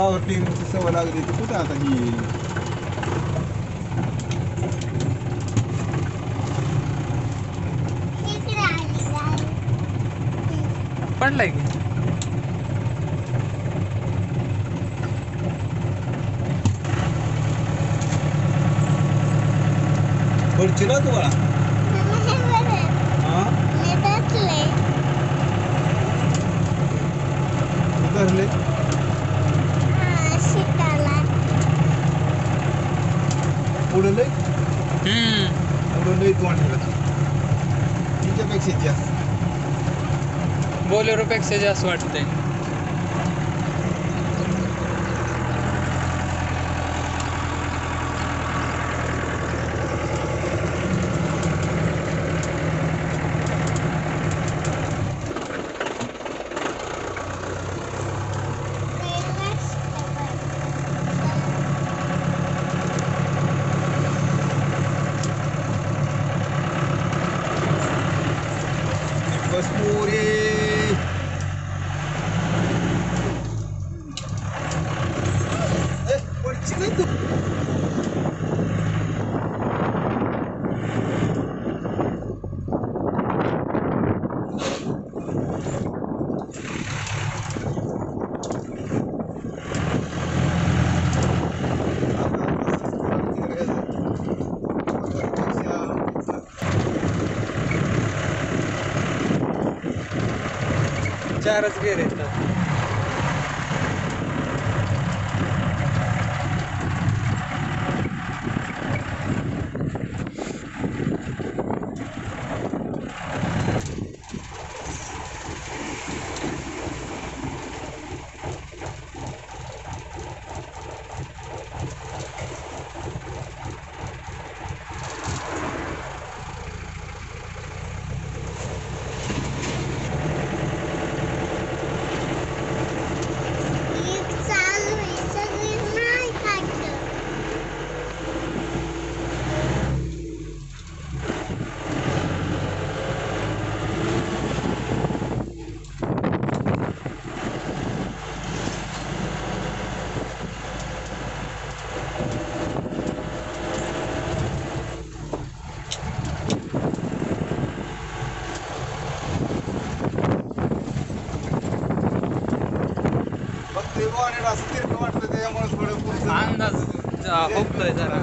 Power टीमची सवय लागली तर कुठं आता ही. पडलाय की पडची ना तुम्हाला हे. हा धरले हा, शिकायला. पुढे लय हम्म पुढे लय तोंड तिच्यापेक्षा जास्त बोलेरो पेक्षा जास्त वाटतंय Deus por ele. Зараз вірить. असतील वाटतं त्याच्यामुळे थोडं अंदाज होतोय जरा.